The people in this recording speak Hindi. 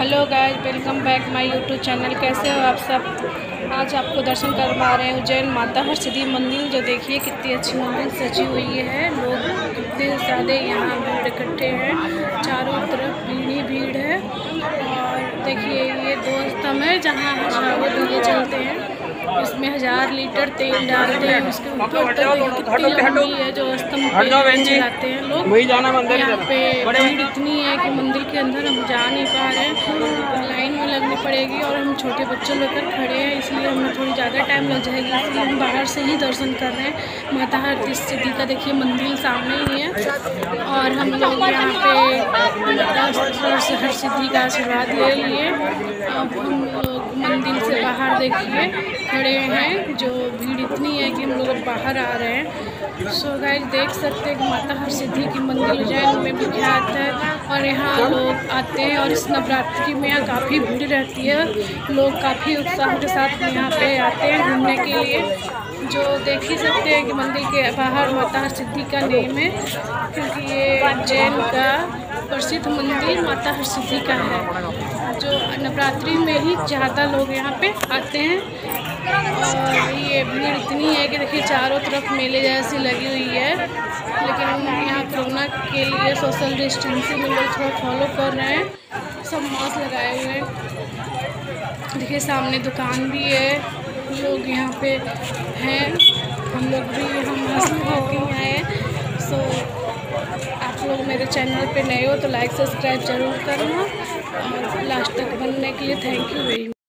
Hello guys welcome back my YouTube channel. कैसे हो आप सब? आज आपको दर्शन करवा रहे हैं उज्जैन माता हरसिद्धि मंदिर। जो देखिए कितनी अच्छी मंदिर सजी हुई है। लोग कितने ज़्यादा यहाँ भीड़ इकट्ठे हैं। चारों तरफ़ भीड़ ही भीड़ है। और देखिए ये दो स्तंभ है जहाँ हज़ारों दिए चलते हैं। इसमें हज़ार लीटर तेल डालते हैं। उसके ऊपर कितनी है जो स्तंभ जाते हैं लोग। यहाँ पे भीड़ इतनी है कि मंदिर के अंदर हम जा नहीं पा रहे हैं। पड़ेगी और हम छोटे बच्चों लेकर खड़े हैं, इसलिए हमें थोड़ी ज़्यादा टाइम लग जाएगी। इसलिए हम बाहर से ही दर्शन कर रहे हैं। माता हरती सिद्धि का देखिए मंदिर सामने ही है और हम लोग यहाँ पे माता हर सिद्धि का आशीर्वाद ले लिए। अब हम लोग मंदिर से बाहर देखिए, खड़े हैं, जो भीड़ इतनी है कि हम लोग बाहर आ रहे हैं। सो गाइस देख सकते हैं कि माता हर सिद्धि की मंदिर उज्जैन में विख्यात है। और यहाँ लोग आते हैं और इस नवरात्रि में यहाँ काफ़ी भीड़ रहती है। लोग काफ़ी उत्साह के साथ यहाँ पे आते हैं घूमने के लिए, जो देख ही सकते हैं कि मंदिर के बाहर माता हर सिद्धि का नेम है, क्योंकि ये उज्जैन का प्रसिद्ध मंदिर माता हर सिद्धि का है। जो नवरात्रि में ही ज़्यादा लोग यहाँ पे आते हैं। और ये भीड़ इतनी है कि देखिए चारों तरफ़ मेले जैसी लगी हुई है, लेकिन के लिए सोशल डिस्टेंसिंग लोग थोड़ा फॉलो कर रहे हैं। सब मास्क लगाए हुए हैं। देखिए, सामने दुकान भी है। लोग यहाँ पे हैं। हम लोग भी हम मास्क होके आए सो आप लोग मेरे चैनल पे नए हो तो लाइक सब्सक्राइब ज़रूर करना। और लास्ट तक बनने के लिए थैंक यू वेरी